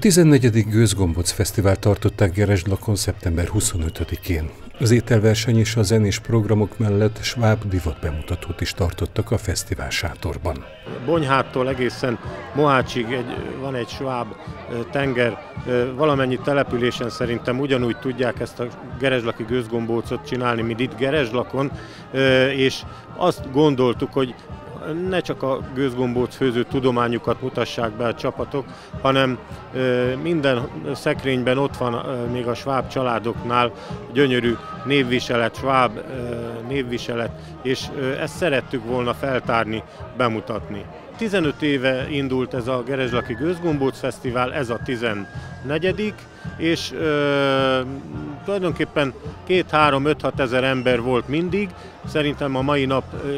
14. Gőzgomboc Fesztivál tartották Geresdlakon szeptember 25-én. Az ételverseny és a zenés programok mellett sváb divat bemutatót is tartottak a fesztivál sátorban. Bonyháttól egészen Mohácsig egy, van egy sváb tenger, valamennyi településen szerintem ugyanúgy tudják ezt a Gereslaki gőzgombócot csinálni, mint itt Gereslakon, és azt gondoltuk, hogy ne csak a gőzgombóc főző tudományukat mutassák be a csapatok, hanem minden szekrényben ott van még a sváb családoknál gyönyörű névviselet, sváb névviselet, és ezt szerettük volna feltárni, bemutatni. 15 éve indult ez a Gerezslaki Gőzgombóc Fesztivál, ez a 14 és ö, tulajdonképpen 2-3-5-6 ezer ember volt mindig. Szerintem a mai nap ö,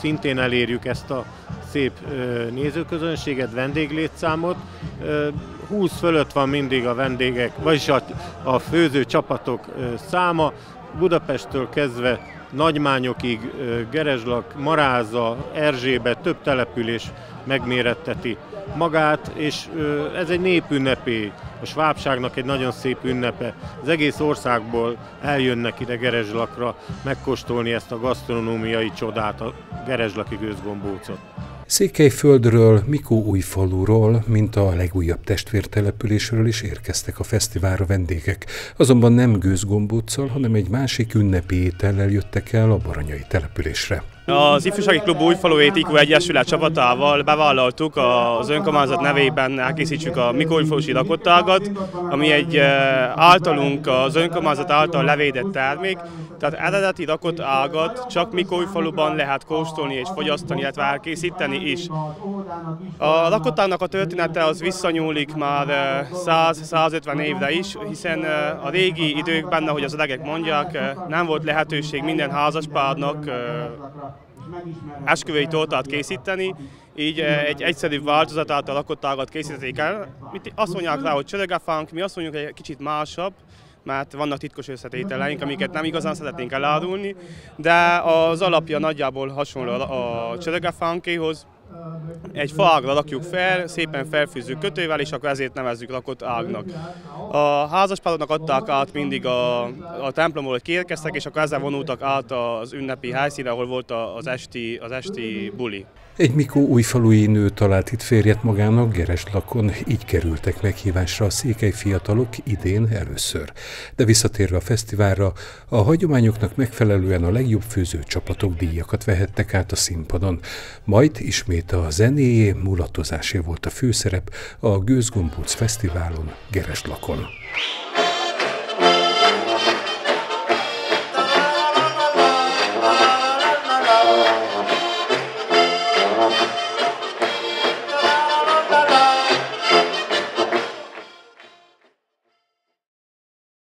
szintén elérjük ezt a szép ö, nézőközönséget, vendéglétszámot. Ö, 20 fölött van mindig a vendégek, vagyis a, a főző csapatok száma. Budapesttől kezdve Nagymányokig, Gerezslak, Maráza, Erzsébe, több település megméretteti magát, és ez egy népünnepé, a svábságnak egy nagyon szép ünnepe. Az egész országból eljönnek ide Gerezslakra megkóstolni ezt a gasztronómiai csodát, a Gerezslaki gőzgombócot. Székelyföldről, Mikó újfaluról, mint a legújabb testvértelepülésről is érkeztek a fesztiválra vendégek. Azonban nem gőzgombóccal, hanem egy másik ünnepi étellel jöttek el a baranyai településre. Az Ifjúsági Klub Újfalu Étikú Egyesület csapatával bevállaltuk az önkormányzat nevében elkészítsük a Mikóújfalusi lakottágat, ami egy eh, általunk az önkormányzat által levédett termék, tehát eredeti lakott ágat csak Mikóújfaluban lehet kóstolni és fogyasztani, illetve elkészíteni is. A lakottágnak a története az visszanyúlik már 100-150 eh, évre is, hiszen eh, a régi időkben, ahogy az öregek mondják, nem volt lehetőség minden házaspárnak esküvői tortát készíteni, így eh, egy egyszerű változatát a lakottágat készítették el. Mit azt mondják rá, hogy csöregefánk, mi azt mondjuk, hogy egy kicsit másabb, mert vannak titkos összetételeink, amiket nem igazán szeretnénk elárulni, de az alapja nagyjából hasonló a csöregefánkéhoz, egy faágra lakjuk fel, szépen felfűzzük kötővel, és akkor ezért nevezzük lakott ágnak. A házaspároknak adták át mindig a, a templomból, hogy kiérkeztek, és akkor ezzel vonultak át az ünnepi helyszínre, ahol volt az esti, az esti buli. Egy Mikó újfalui nő talált itt férjet magának Gereslakon, így kerültek meghívásra a székely fiatalok idén először. De visszatérve a fesztiválra, a hagyományoknak megfelelően a legjobb főző csapatok díjakat vehettek át a színpadon. Majd ismét a zenéjé, mulatozásé volt a főszerep a Gőzgombóc Fesztiválon Gereslakon.